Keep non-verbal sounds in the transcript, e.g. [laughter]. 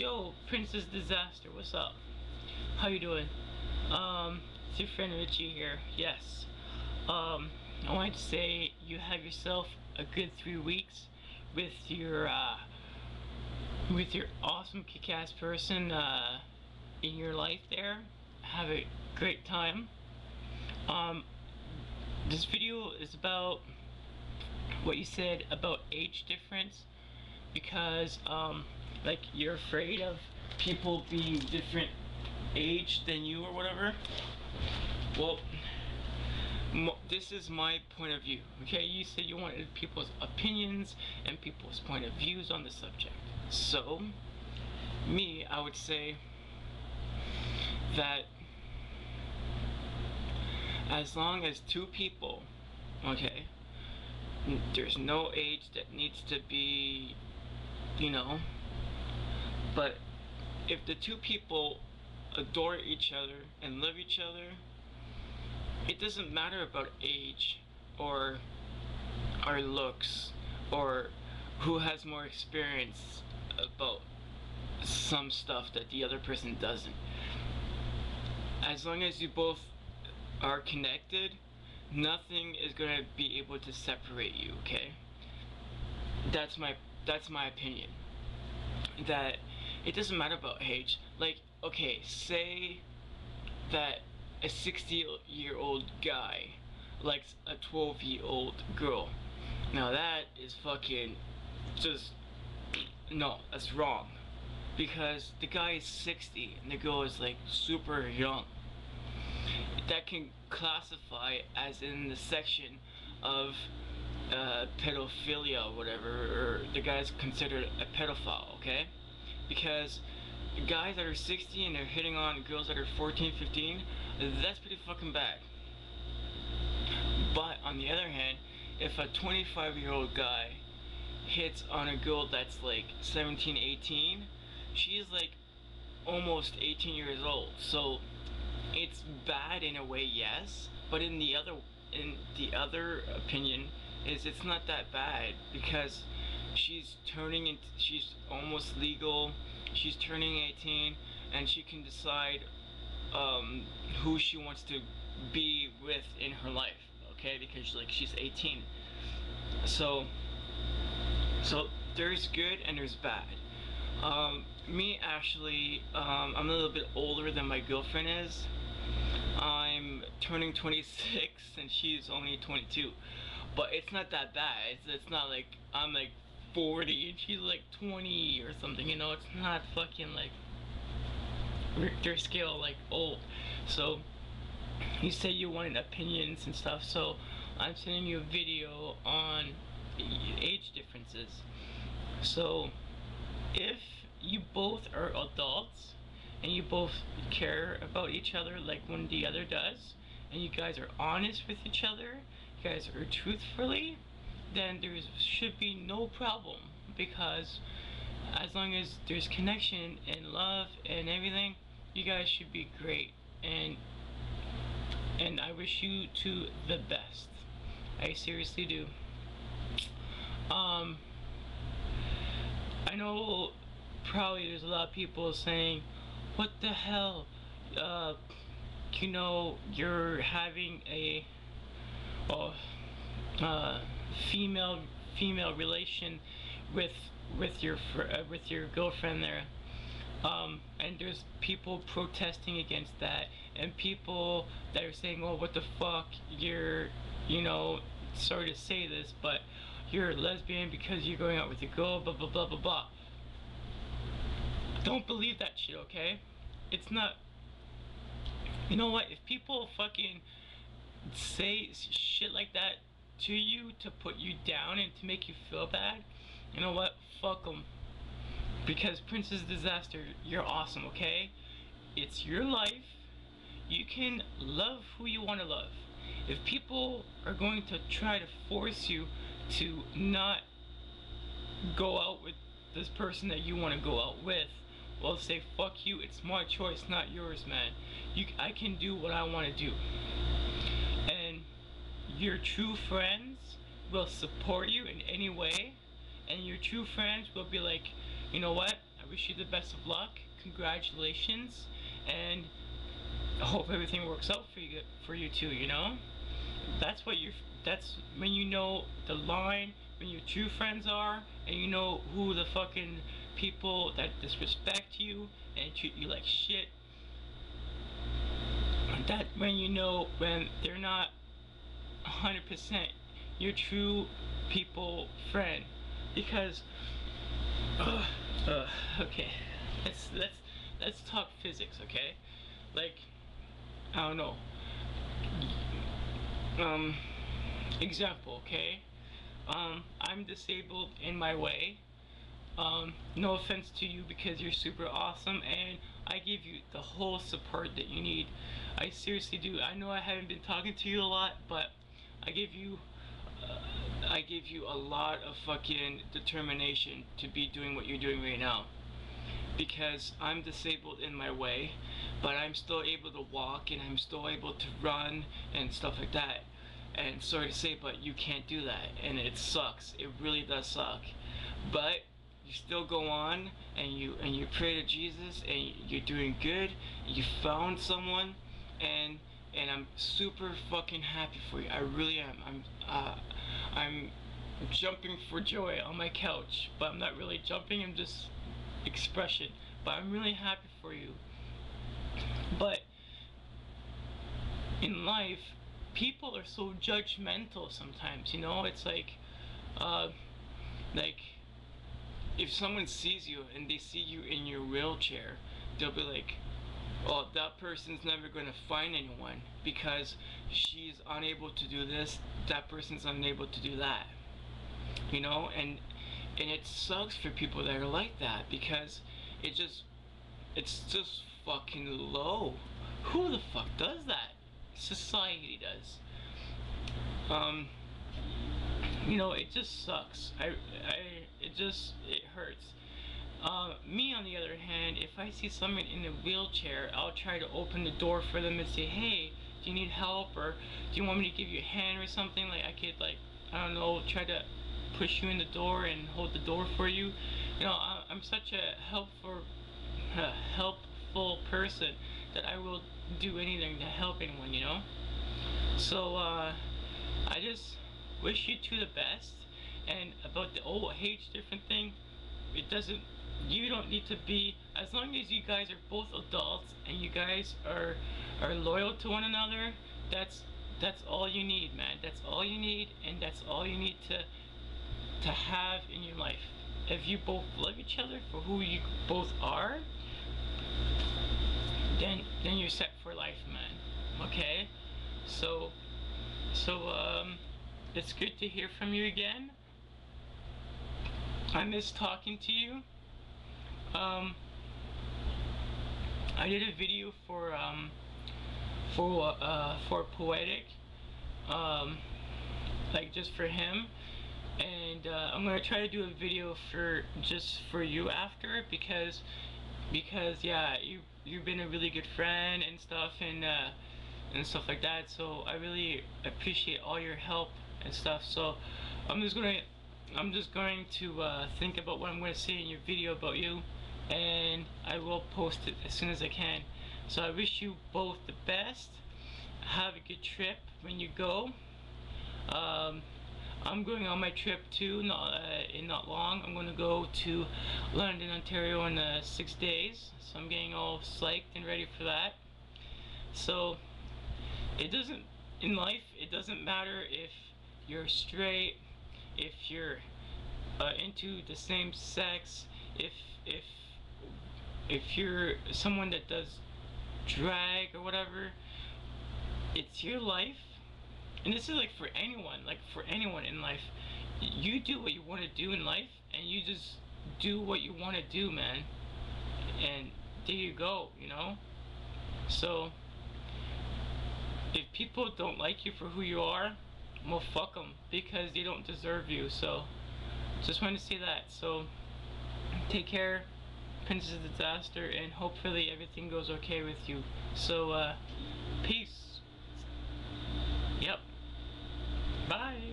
Yo, Princess Disaster, what's up? How you doing? Um, it's your friend Richie here. Yes. Um, I wanted to say you have yourself a good three weeks with your uh, with your awesome kick-ass person uh, in your life there. Have a great time. Um, this video is about what you said about age difference because um, like you're afraid of people being different age than you or whatever? Well this is my point of view okay? You said you wanted people's opinions and people's point of views on the subject. So me I would say that as long as two people okay there's no age that needs to be you know but if the two people adore each other and love each other it doesn't matter about age or our looks or who has more experience about some stuff that the other person doesn't. As long as you both are connected nothing is going to be able to separate you okay? That's my that's my opinion. That it doesn't matter about age. Like okay say that a 60 year old guy likes a 12 year old girl. Now that is fucking just no that's wrong. Because the guy is 60 and the girl is like super young. That can classify as in the section of uh, pedophilia or whatever, or the guy's considered a pedophile, okay? Because guys that are 60 and they're hitting on girls that are 14, 15, that's pretty fucking bad. But on the other hand, if a 25 year old guy hits on a girl that's like 17, 18, she's like almost 18 years old. So it's bad in a way, yes, but in the other in the other opinion is it's not that bad because she's turning into she's almost legal she's turning 18 and she can decide um, who she wants to be with in her life okay because like she's 18 so so there's good and there's bad um, me actually um, I'm a little bit older than my girlfriend is I'm turning 26 [laughs] and she's only 22. But it's not that bad. It's, it's not like I'm like 40 and she's like 20 or something, you know? It's not fucking like Richter scale like old. So you say you wanted opinions and stuff, so I'm sending you a video on age differences. So if you both are adults and you both care about each other like one the other does and you guys are honest with each other you guys are truthfully then there should be no problem because as long as there's connection and love and everything you guys should be great. And and I wish you to the best. I seriously do. Um I know probably there's a lot of people saying what the hell? Uh, you know, you're having a uh, uh, female female relation with with your uh, with your girlfriend there. Um, and there's people protesting against that, and people that are saying, "Oh, what the fuck? You're, you know, sorry to say this, but you're a lesbian because you're going out with a girl." Blah blah blah blah blah. Don't believe that shit, okay? It's not... You know what? If people fucking say shit like that to you to put you down and to make you feel bad, you know what? Fuck them. Because Princess Disaster, you're awesome, okay? It's your life. You can love who you want to love. If people are going to try to force you to not go out with this person that you want to go out with, well say fuck you it's my choice not yours man you I can do what I want to do your true friends will support you in any way and your true friends will be like you know what I wish you the best of luck. Congratulations, and I hope everything works out for you for you too. You know, that's what you. That's when you know the line when your true friends are, and you know who the fucking people that disrespect you and treat you like shit. That when you know when they're not 100% your true people friend. Because uh, uh, okay let's let's let's talk physics okay? Like I don't know. Um example okay? Um I'm disabled in my way. Um no offense to you because you're super awesome and I give you the whole support that you need. I seriously do. I know I haven't been talking to you a lot but I give you uh, I give you a lot of fucking determination to be doing what you're doing right now. Because I'm disabled in my way but I'm still able to walk and I'm still able to run and stuff like that. And sorry to say but you can't do that. And it sucks. It really does suck. But you still go on and you and you pray to Jesus and you're doing good. You found someone and and I'm super fucking happy for you. I really am. I'm uh, I'm jumping for joy on my couch, but I'm not really jumping. I'm just expression. But I'm really happy for you. But in life, people are so judgmental sometimes. You know, it's like, uh, like if someone sees you and they see you in your wheelchair, they'll be like, well, that person's never going to find anyone because she's unable to do this, that person's unable to do that. You know, and and it sucks for people that are like that because it just it's just fucking low. Who the fuck does that? Society does. Um you know, it just sucks. I I it just it hurts uh, me, on the other hand, if I see someone in a wheelchair, I'll try to open the door for them and say, hey, do you need help? Or do you want me to give you a hand or something? Like, I could, like, I don't know, try to push you in the door and hold the door for you. You know, I, am such a helpful, helpful person that I will do anything to help anyone, you know? So, uh, I just wish you two the best. And about the old age different thing, it doesn't you don't need to be as long as you guys are both adults and you guys are are loyal to one another that's that's all you need man. That's all you need and that's all you need to to have in your life. If you both love each other for who you both are then then you're set for life man. Okay? So so um it's good to hear from you again. I miss talking to you um, I did a video for um, for uh, for poetic, um, like just for him, and uh, I'm gonna try to do a video for just for you after because because yeah you you've been a really good friend and stuff and uh, and stuff like that. So I really appreciate all your help and stuff. So I'm just gonna I'm just going to uh, think about what I'm going to say in your video about you and I will post it as soon as I can. So I wish you both the best. Have a good trip when you go. Um, I'm going on my trip too, not, uh, in not long. I'm going to go to London, Ontario in uh, six days. So I'm getting all psyched and ready for that. So it doesn't, in life, it doesn't matter if you're straight, if you're uh, into the same sex, if, if if you're someone that does drag or whatever, it's your life. And this is like for anyone, like for anyone in life. You do what you want to do in life, and you just do what you want to do, man. And there you go, you know? So, if people don't like you for who you are, well, fuck them, because they don't deserve you. So, just wanted to say that. So, take care. Princess Disaster, and hopefully everything goes okay with you. So, uh, peace. Yep. Bye.